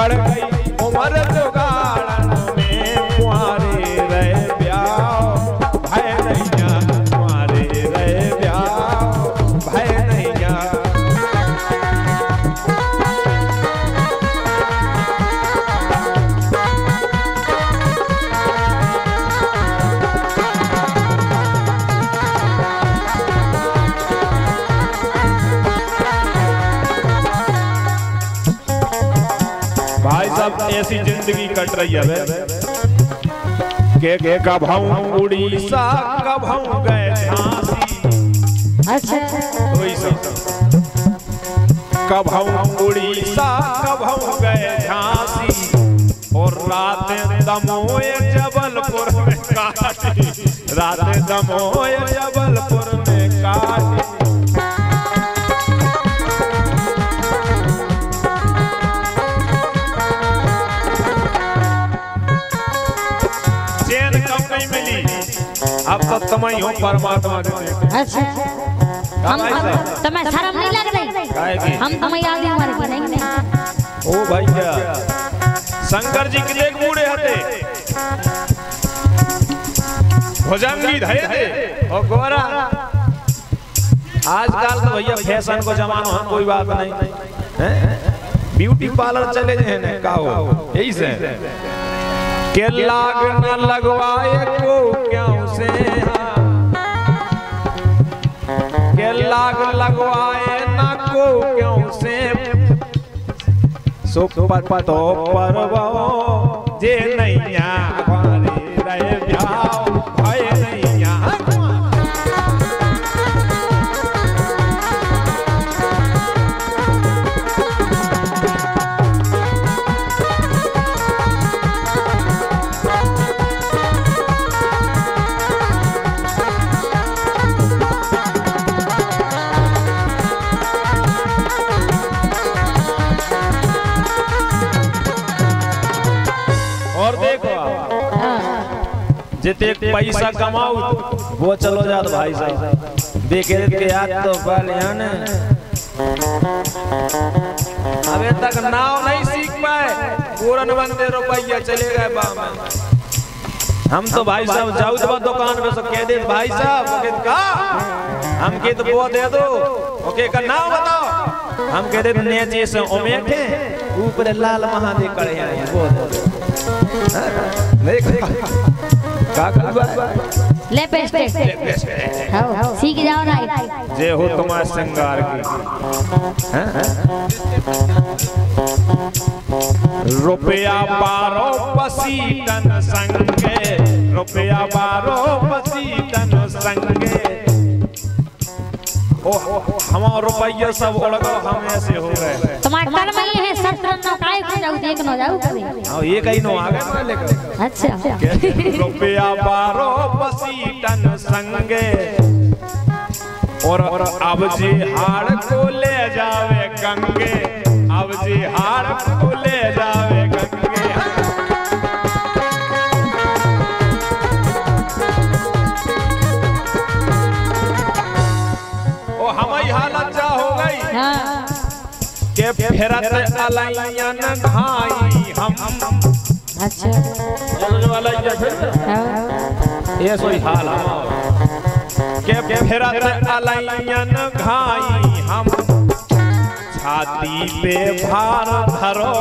कड़ गई भाई साहब ऐसी ज़िंदगी कट रही है बे। के के कभऊ उड़ीसा कभऊ गए झांसी? अच्छा। वही सब। कभऊ उड़ीसा कभऊ गए झांसी? और रात दमोए जबलपुर में काटी। रात दमोए जबलपुर में काटी। अब तो तुम्हें हो परमात्मा देते अच्छा। हम भाई तुम्हें शर्म नहीं लग की? रही हम तुम्हें याद ही। मर नहीं। ओ भैया। शंकर जी कितने बूढ़े हते भुजंगी धरे थे। और गोरा। आजकल तो भैया फ़ैशन को जमाना है कोई बात नहीं। हैं? ब्यूटी पार्लर चले जाए ना का हो यही से। के लाग न लगवाए को क्यों से के लाग लगवाए ना को क्यों से पर तो परवो जिते पैसा कमाओ वो चलो जात भाई साहब। देखे के याद तो बलियान अबे तक नाव नहीं सीख पाए, पूरन बंदे रुपया चले गए बाम हम तो भाई साहब जाऊ तो दुकान में से कह दे, भाई साहब, ओके का हम के तो वो दे दो। ओके का नाम बताओ। हम कह दे, नेचे से ओमेठे ऊपर लाल महादेव कड़े हैं, वो दे दो। का का ले पेस्टे हाँ। सीख जाओ ना जे हो तुम्हारे श्रृंगार की। हैं? रुपया बारो पसीटन संगे रुपया बारो पसीटन संगे। ओ हमारा रुपया सब उड़ गए हम ऐसे हो गए को जाऊ न जाऊ कभी? हाँ ये कहीं नो आ गए। मालिक अच्छा। रुपया बारो पसीटन संगे। और अब जी हाड़ को ले जावे गंगे। अब जी हाड़ को ले जावे फेरत अलैयन घाई हम। अच्छा। समझ वाला ये फिर हाँ। ये सोई हाल हमारा के फेरत अलैयन घाई हम। छाती पे भार धरो।